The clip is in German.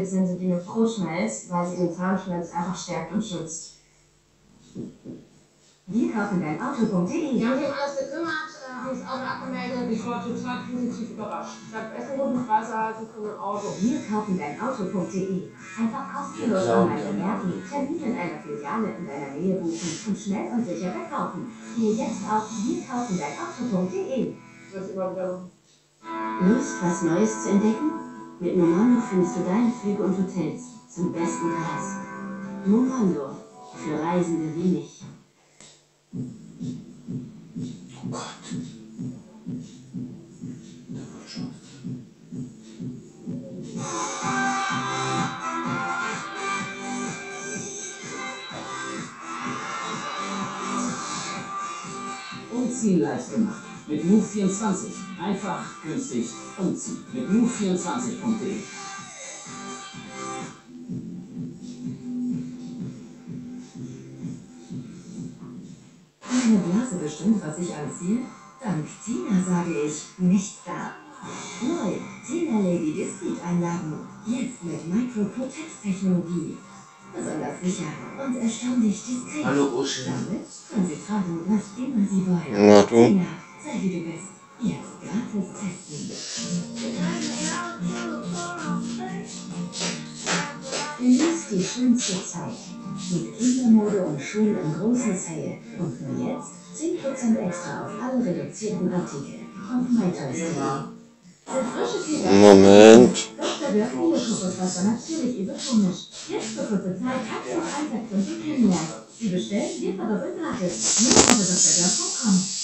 Sensitive Pro-Schmelz, weil sie den Zahnschmelz einfach stärkt und schützt. Wir kaufen dein Auto.de. Wir haben sich um alles gekümmert, äh, haben das Auto abgemeldet. Ich war total positiv überrascht. Ich habe Essen guten Preis erhalten für mein Auto. Wir kaufen dein Auto.de. Einfach kostenlos online bewerten, Termin in einer Filiale in deiner Nähe buchen und schnell und sicher verkaufen. Gehe jetzt auf wir kaufen dein Auto.de. Lust, was Neues zu entdecken? Mit Momondo findest du deine Flüge und Hotels zum besten Preis. Momondo. Für Reisende wie mich. Oh Gott. Da gemacht. Mit Move24. Einfach, günstig, umziehen. Mit Move24.de. Meine Blase bestimmt, was ich anziehe? Dank Tina sage ich, nicht da. Neu, Tina Lady Discreet Einlagen. Jetzt mit Micro-Protect-Technologie. Besonders sicher und erstaunlich diskret. Hallo Uschi. Damit können Sie tragen, was immer Sie wollen. Na du Genießt die schönste Zeit. Mit Kindermode und Schulen im großen Sale. Und nur jetzt 10% extra auf alle reduzierten Artikel. Auf MyToys.de. Moment. Sie bestellen, wir verdoppeln gratis. Nur unter drdirk.com.